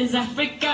is Africa.